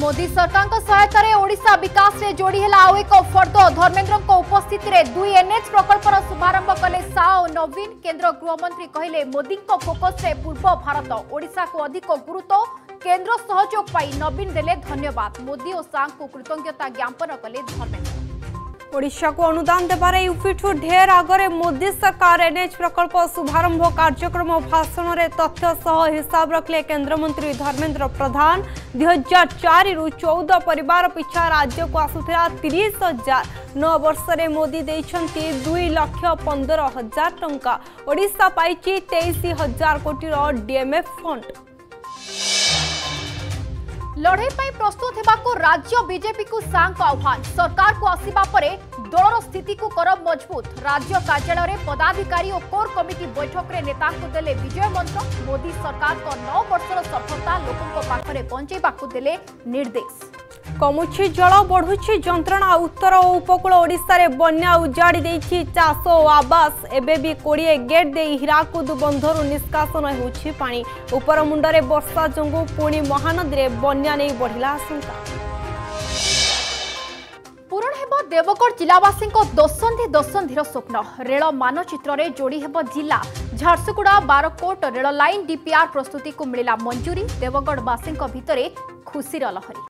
मोदी सरकार सहायतार ओडा विकास रे जोड़ी है आउ एक फर्द धर्मेन्द्र उपस्थित में दुई एनएच प्रकल्पर शुभारंभ कले शाह नवीन केन्द्र गृहमंत्री कहे मोदी फोकस रे पूर्व भारत ओडिशा को अधिक गुरुत्व केन्द्र सहयोग पाई नवीन देले धन्यवाद मोदी और शाह को कृतज्ञता ज्ञापन कले धर्मेन्द्र ओडिशा को अनुदान देवार यूपीठू ढेर आगरे मोदी सरकार एनएच प्रकल्प शुभारंभ कार्यक्रम भाषण में तथ्य सह हिसाब रखले केंद्रमंत्री धर्मेंद्र प्रधान दुई हज़ार चार रु चौदह परिवार पिछा राज्य को आसुला तीस हज़ार नौ वर्ष मोदी देइछन्ति दुई लक्ष पंदर हज़ार टंका ओडिशा पाइछि तेईस हज़ार कोटी রাজ্য বিজেপি কু সাংক আহ্বান সরকার কু আসবা পরে দলর স্থিতি কু কর মজবুত রাজ্য কার্যালয় পদাধিকারী ও কোর কমিটি বৈঠকরে নেতা দেলে বিজয় মন্ত্র মোদি সরকার নৌ বর্ষর সফলতা লোক পাখে পঞ্চাইবা দেলে নির্দেশ কমুছি জল বড়ুছি যন্ত্রণা উত্তর ও উপকূল ওড়শার বন্যা উজাড়ি দিয়েছি চাষ ও আবাস এবেবি কোড়িয়ে গেট দিয়ে হীরাকুদ বন্ধর নিষ্কাশন হচ্ছে পা উপরমুন্ডে বর্ষা যোগ পুঁ মহানদী বন্যা নেই বড়া আশঙ্কা ଦେବଗଡ଼ ଜିଲ୍ଲାବାସୀଙ୍କ ଦଶନ୍ଧି ଦଶନ୍ଧିର ସ୍ୱପ୍ନ। ରେଳ ମାନଚିତ୍ରରେ ଯୋଡ଼ି ହେବ ଜିଲ୍ଲା। ଝାରସୁଗୁଡ଼ା ବାରକୋଟ ରେଳ ଲାଇନ୍ ଡିପିଆର୍ ପ୍ରସ୍ତୁତିକୁ ମିଳିଲା ମଞ୍ଜୁରୀ। ଦେବଗଡ଼ବାସୀଙ୍କ ଭିତରେ ଖୁସିର ଲହରୀ।